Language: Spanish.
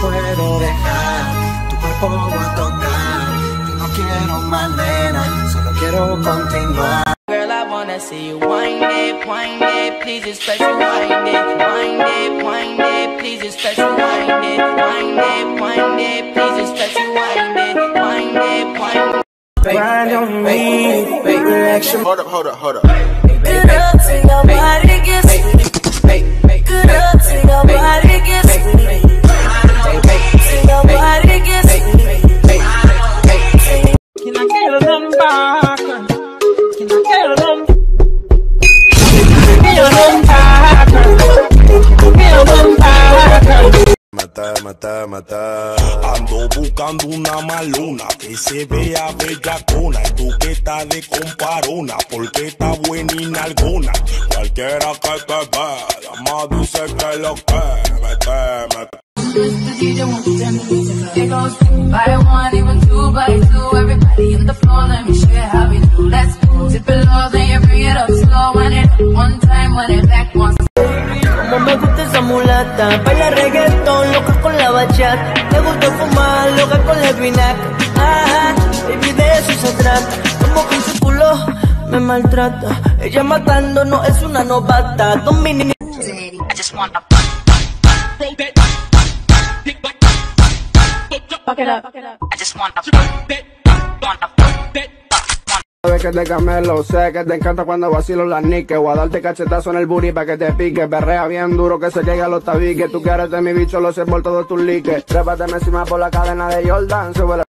puedo dejar tu cuerpo a tocar. Yo no quiero más nena, solo quiero continuar. Girl, I wanna see you wind it, wind it, please just special wind it, wind it, wind it, please just special wind it, wind it, wind it, please just special wind it, wind it, wind it. Grind on me, baby, action. Hold up, hold up, hold up. Good up till your body gets back? Can I get them? Get them back. Get them back. Mata, mata, mata. Ando buscando una maluna que se vea bellacona y tú que estás de comparona porque está buena y nalgona. Cualquiera que te vea, más dice que lo que mete, mete. Dip it low, then you bring it up slow. When it up one time, when it back once. Como me gusta esa mulata. Baila reggaetón, loca con la bachata. Le gusta fumar, loca con la espinaca Ajá, baby de eso se trata. Como con su culo me maltrata. Ella matando no es una novata. Dos mini I just wanna fuck it up. I just wanna wanna Sabes que te camelo, sé que te encanta cuando vacilo las niques Voy a darte cachetazo en el booty pa' que te pique. Berrea bien duro que se caiga los tabiques. Tú quieres de mi bicho, lo sé por todos tus likes Trépateme encima por la cadena de Jordan Sube la